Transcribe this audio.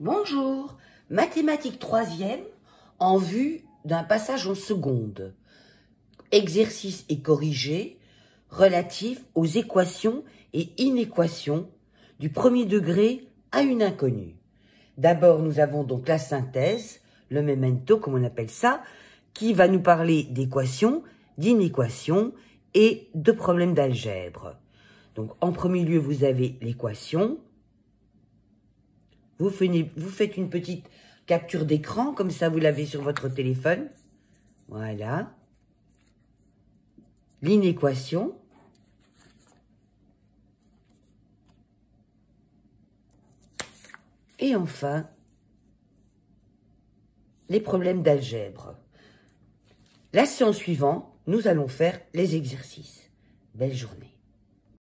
Bonjour, mathématiques troisième en vue d'un passage en seconde. Exercice et corrigé relatif aux équations et inéquations du premier degré à une inconnue. D'abord, nous avons donc la synthèse, le memento, comme on appelle ça, qui va nous parler d'équations, d'inéquations et de problèmes d'algèbre. Donc, en premier lieu, vous avez l'équation. Vous, faites une petite capture d'écran, comme ça vous l'avez sur votre téléphone. Voilà. L'inéquation. Et enfin, les problèmes d'algèbre. La séance suivante, nous allons faire les exercices. Belle journée.